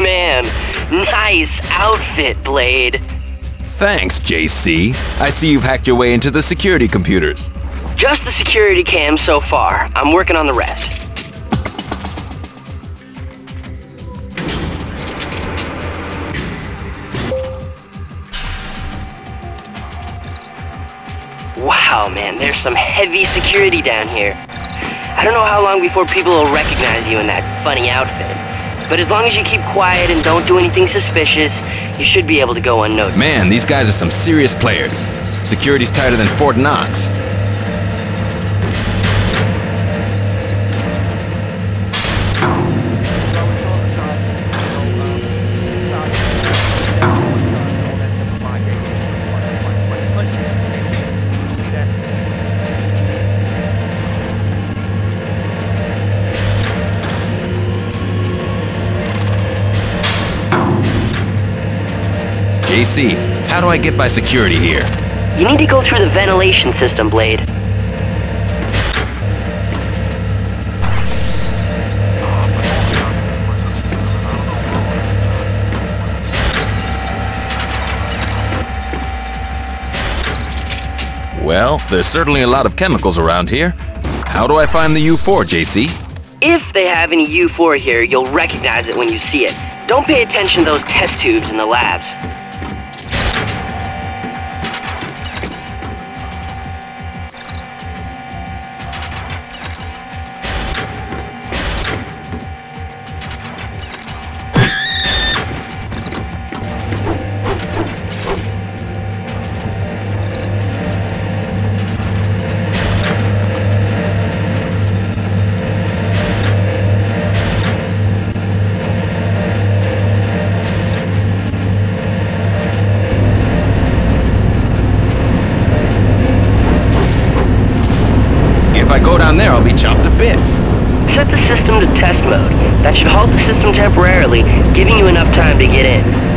Man, nice outfit, Blade. Thanks, JC. I see you've hacked your way into the security computers. Just the security cam so far. I'm working on the rest. Wow, man, there's some heavy security down here. I don't know how long before people will recognize you in that funny outfit. But as long as you keep quiet and don't do anything suspicious, you should be able to go unnoticed. Man, these guys are some serious players. Security's tighter than Fort Knox. JC, how do I get by security here? You need to go through the ventilation system, Blade. Well, there's certainly a lot of chemicals around here. How do I find the U4, JC? If they have any U4 here, you'll recognize it when you see it. Don't pay attention to those test tubes in the labs. Down there, I'll be chopped to bits. Set the system to test mode. That should halt the system temporarily, giving you enough time to get in.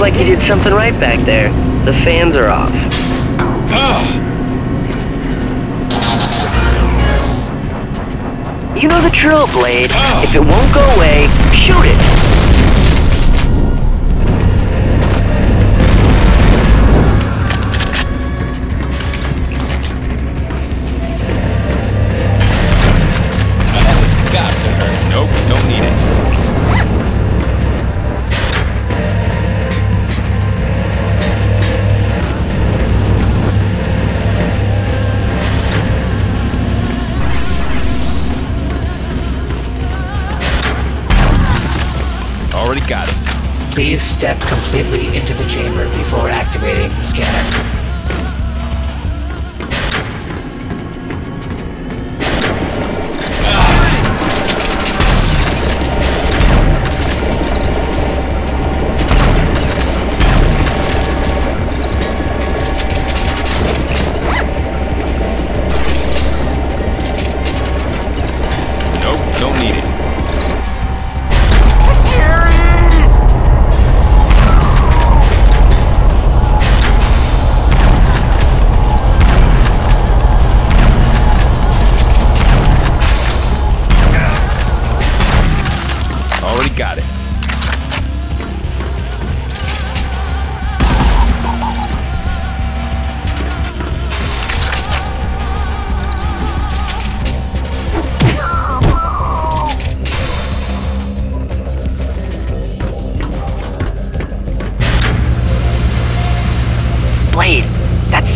Looks like you did something right back there. The fans are off. You know the drill, Blade. If it won't go away, shoot it. Got it. Please step completely into the chamber before activating the scanner.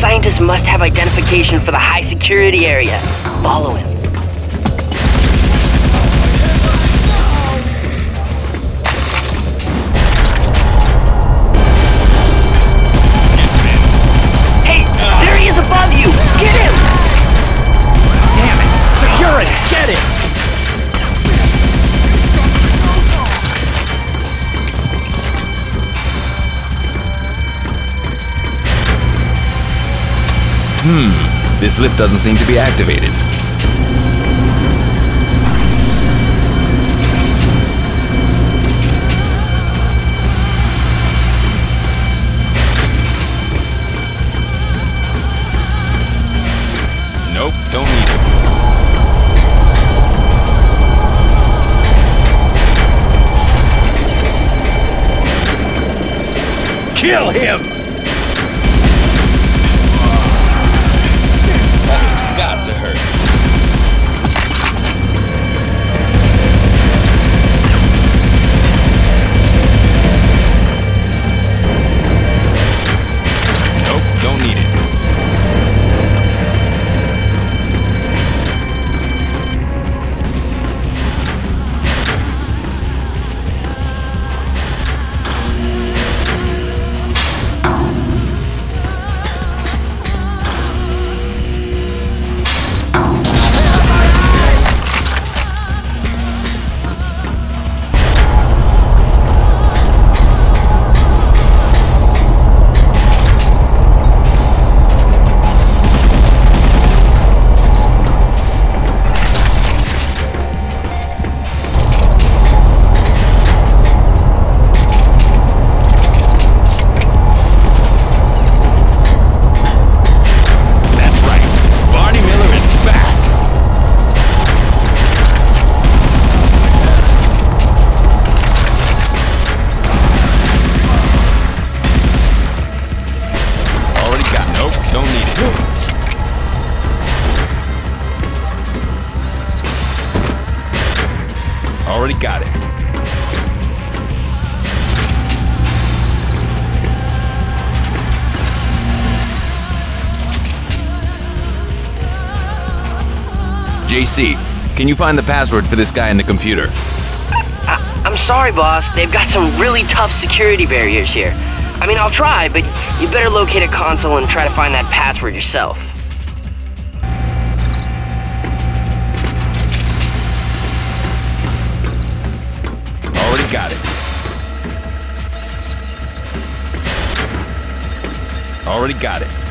That scientist must have identification for the high security area. Follow him. Hmm. This lift doesn't seem to be activated. Nope, don't need it. Kill him! JC, can you find the password for this guy in the computer? I- I'm sorry, boss. They've got some really tough security barriers here. I mean, I'll try, but you better locate a console and try to find that password yourself. Already got it. Already got it.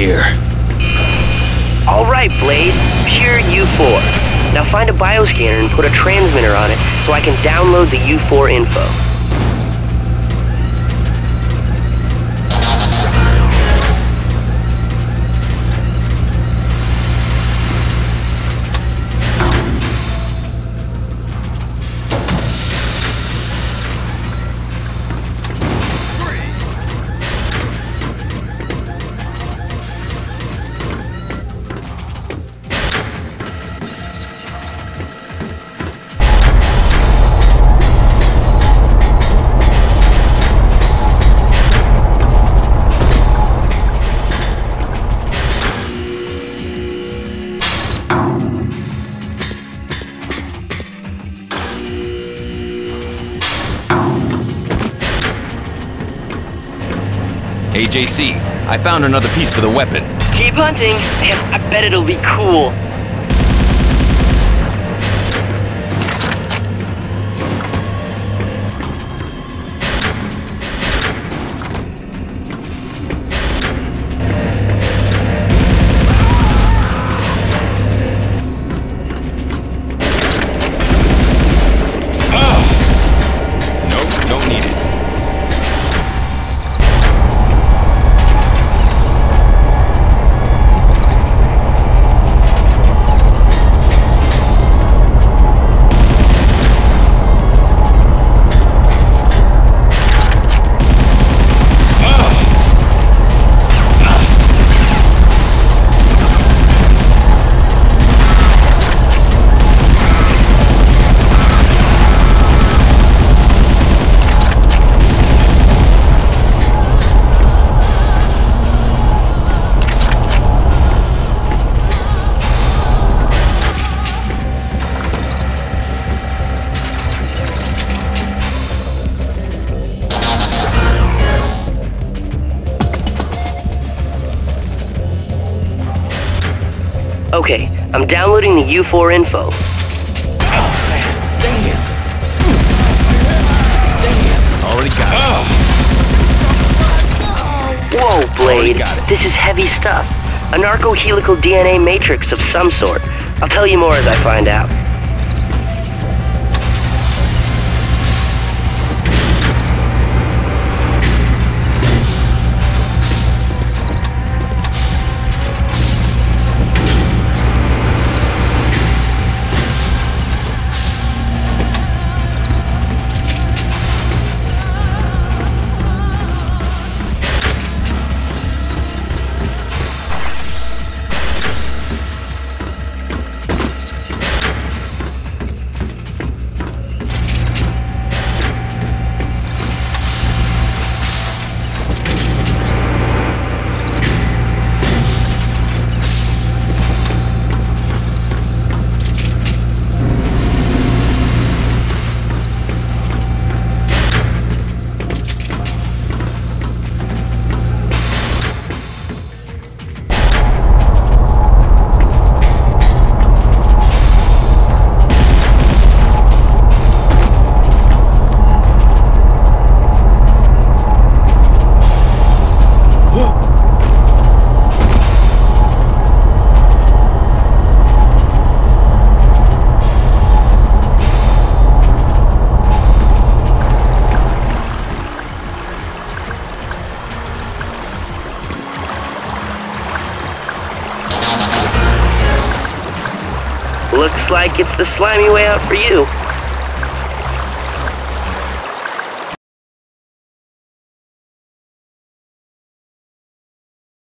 Here. All right, Blade. Pure U4. Now find a bioscanner and put a transmitter on it so I can download the U4 info. JC. I found another piece for the weapon. Keep hunting, and I bet it'll be cool. Okay, I'm downloading the U4 info. Damn. Already got it. Whoa, Blade. This is heavy stuff. A narco-helical DNA matrix of some sort. I'll tell you more as I find out. Like it's the slimy way out for you.